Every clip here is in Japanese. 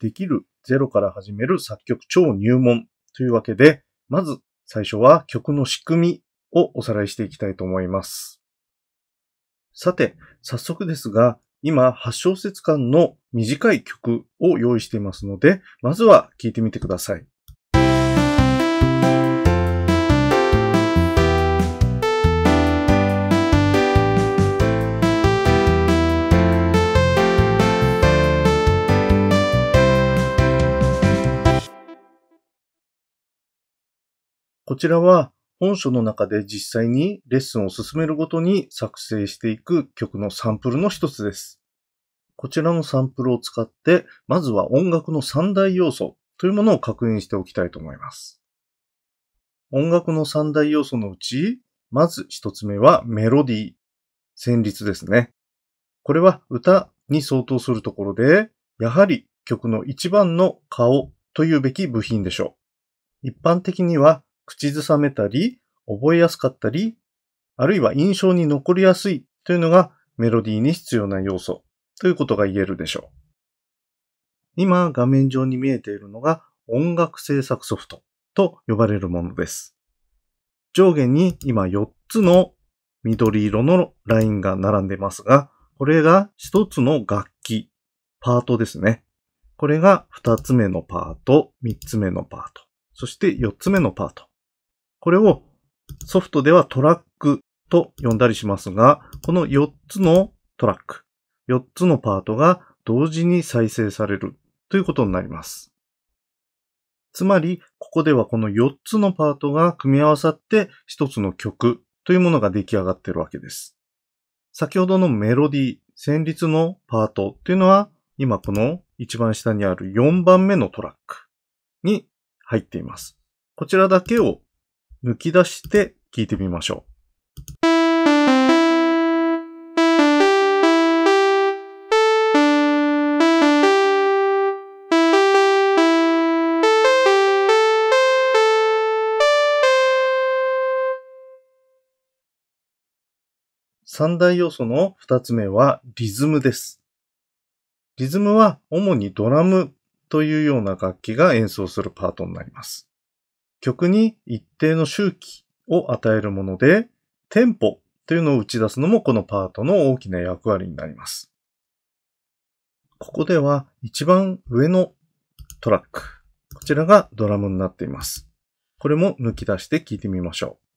できるゼロから始める作曲超入門というわけで、まず最初は曲の仕組みをおさらいしていきたいと思います。さて、早速ですが、今8小節間の短い曲を用意していますので、まずは聴いてみてください。こちらは本書の中で実際にレッスンを進めるごとに作成していく曲のサンプルの一つです。こちらのサンプルを使って、まずは音楽の三大要素というものを確認しておきたいと思います。音楽の三大要素のうち、まず一つ目はメロディー、旋律ですね。これは歌に相当するところで、やはり曲の一番の顔というべき部品でしょう。一般的には口ずさめたり、覚えやすかったり、あるいは印象に残りやすいというのがメロディーに必要な要素ということが言えるでしょう。今画面上に見えているのが音楽制作ソフトと呼ばれるものです。上下に今4つの緑色のラインが並んでますが、これが1つの楽器、パートですね。これが2つ目のパート、3つ目のパート、そして4つ目のパート。これをソフトではトラックと呼んだりしますが、この4つのトラック、4つのパートが同時に再生されるということになります。つまり、ここではこの4つのパートが組み合わさって1つの曲というものが出来上がっているわけです。先ほどのメロディー、旋律のパートというのは、今この一番下にある4番目のトラックに入っています。こちらだけを抜き出して聞いてみましょう。三大要素の二つ目はリズムです。リズムは主にドラムというような楽器が演奏するパートになります。曲に一定の周期を与えるもので、テンポというのを打ち出すのもこのパートの大きな役割になります。ここでは一番上のトラック。こちらがドラムになっています。これも抜き出して聴いてみましょう。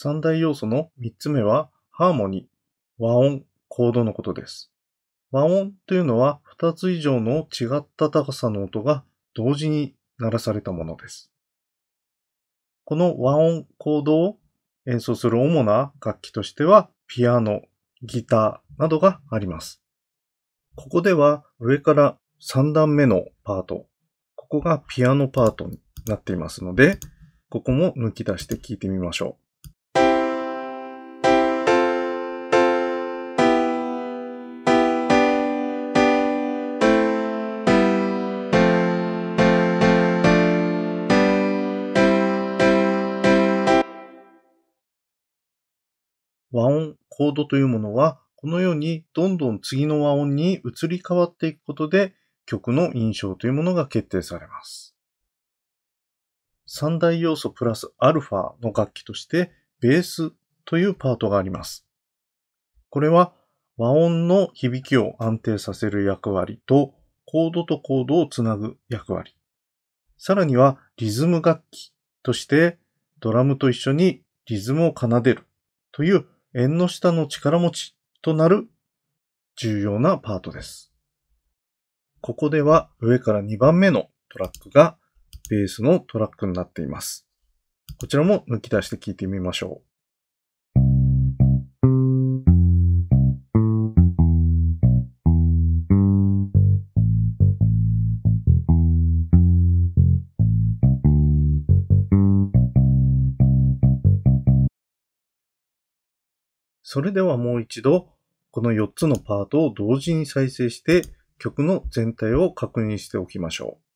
三大要素の三つ目は、ハーモニー、和音、コードのことです。和音というのは、二つ以上の違った高さの音が同時に鳴らされたものです。この和音、コードを演奏する主な楽器としては、ピアノ、ギターなどがあります。ここでは上から3段目のパート、ここがピアノパートになっていますので、ここも抜き出して聴いてみましょう。和音、コードというものは、このようにどんどん次の和音に移り変わっていくことで、曲の印象というものが決定されます。三大要素プラスアルファの楽器として、ベースというパートがあります。これは和音の響きを安定させる役割と、コードとコードをつなぐ役割。さらにはリズム楽器として、ドラムと一緒にリズムを奏でるという縁の下の力持ちとなる重要なパートです。ここでは上から2番目のトラックがベースのトラックになっています。こちらも抜き出して聞いてみましょう。それではもう一度、この4つのパートを同時に再生して曲の全体を確認しておきましょう。